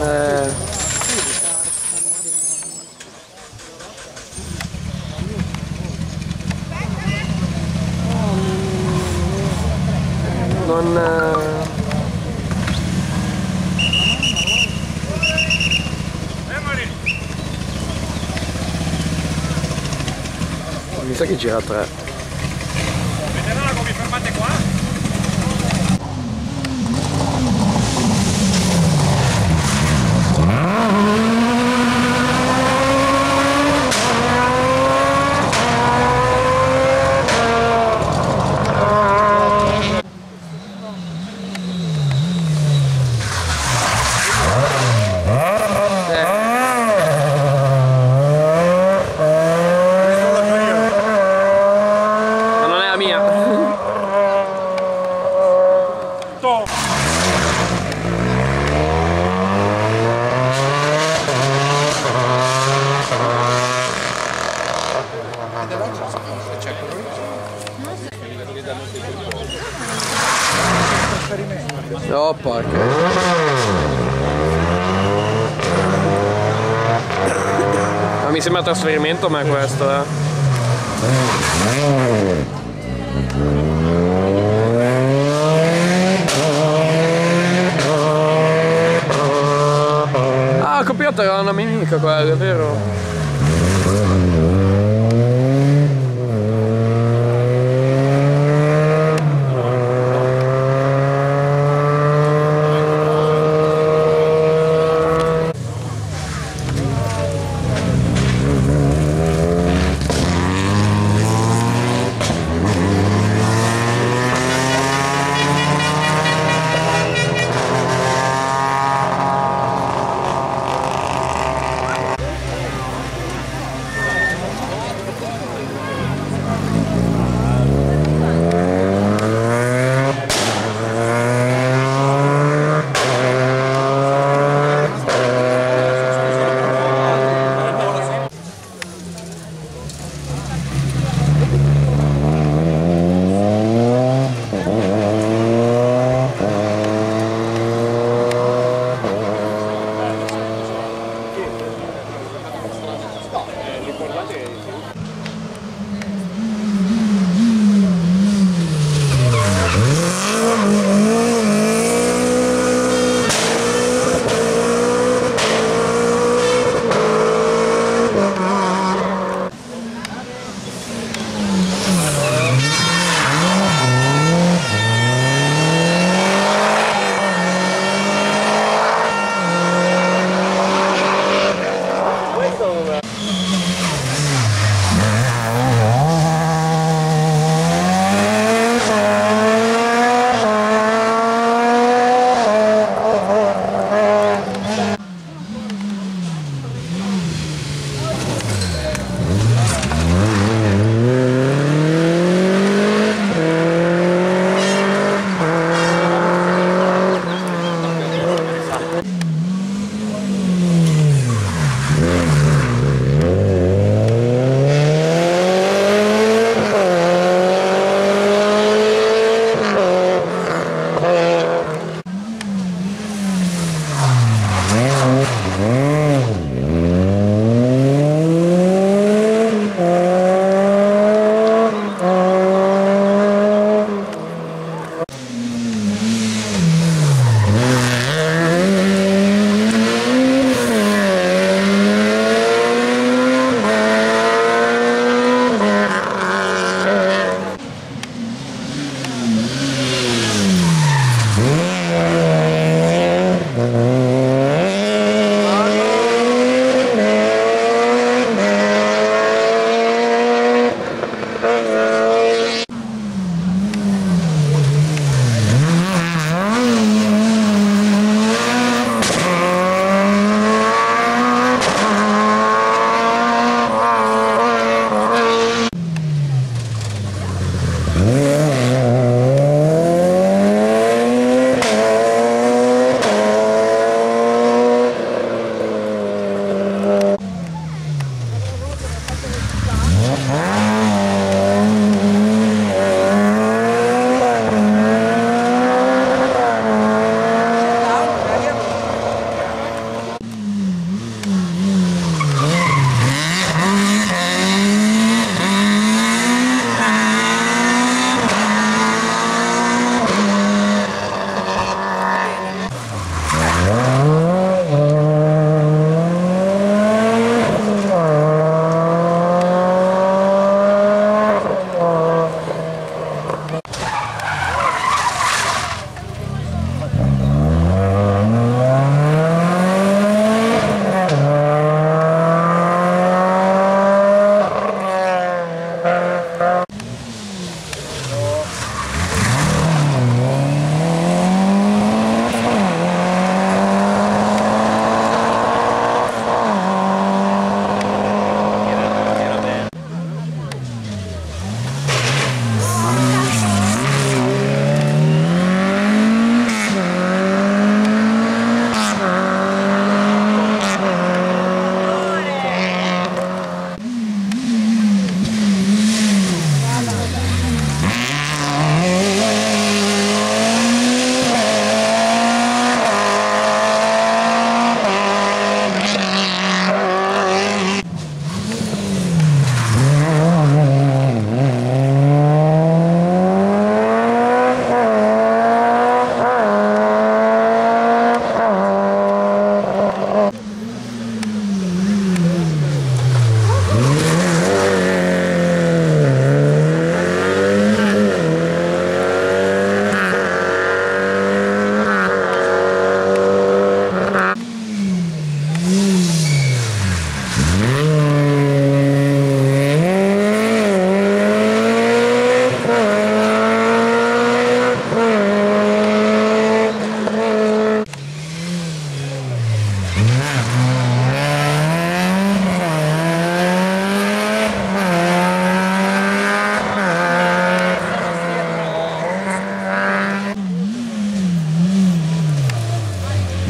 Eh. Non... Eh. Mi sa che gira 3. No, porca. Ma mi sembra trasferimento ma è questo, eh. Ah, copiato era una mia amica quella, è vero?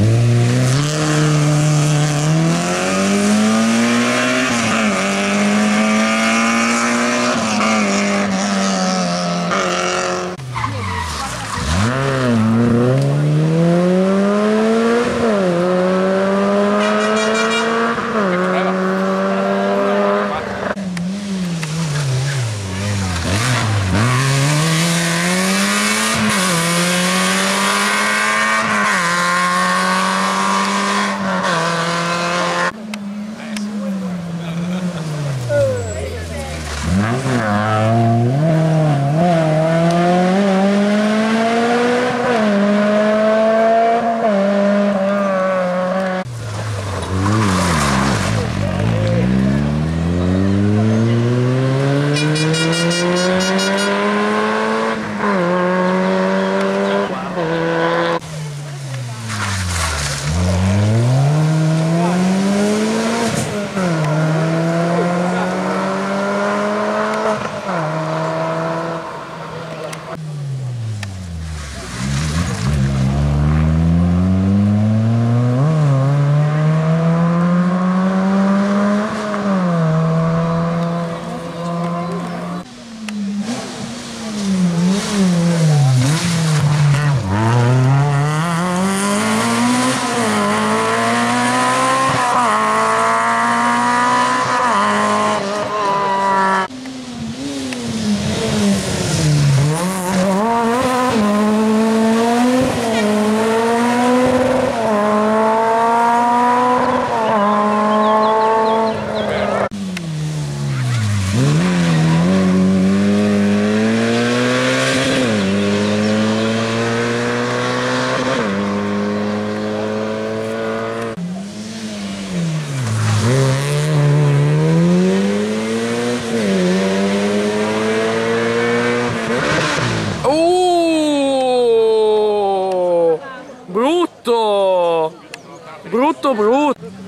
Mm-hmm. bruto, bruto.